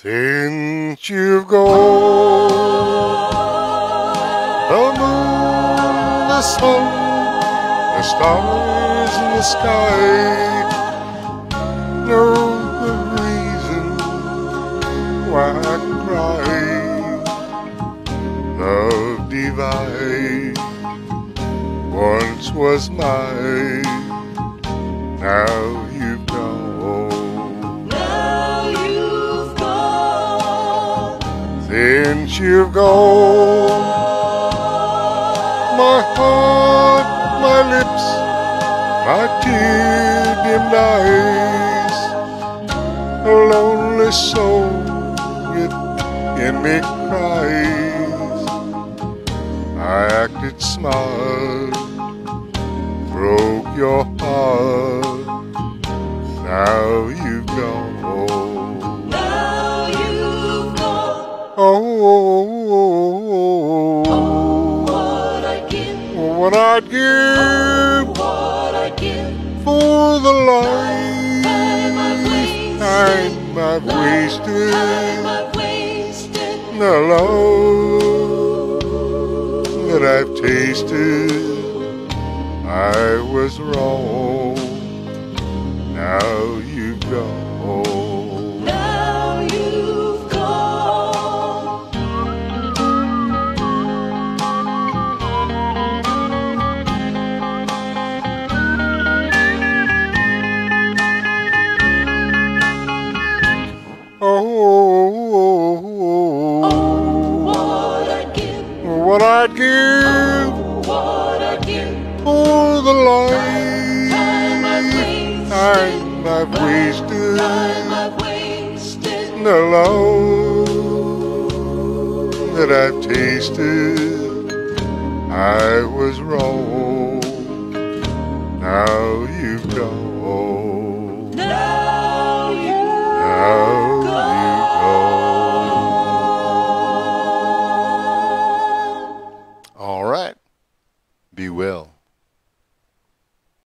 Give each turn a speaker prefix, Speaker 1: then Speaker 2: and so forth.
Speaker 1: Since you've gone, the moon, the sun, the stars in the sky know the reason why I cry. Love divine once was mine, now Since you've gone, my heart, my lips, my tear dimmed eyes, a lonely soul within me cries. I acted smart, broke your heart, gone. Oh,
Speaker 2: What I'd give,
Speaker 1: what I'd give
Speaker 2: what I'd give.
Speaker 1: for the
Speaker 2: Time I've wasted.
Speaker 1: time I've wasted,
Speaker 2: Time I've wasted.
Speaker 1: the love that I've tasted. I was wrong. Oh,
Speaker 2: What I'd give,
Speaker 1: what I'd give
Speaker 2: what I'd give.
Speaker 1: the life time I've wasted.
Speaker 2: Time I've wasted.
Speaker 1: the love that I've tasted. I was wrong. Now you've gone. will.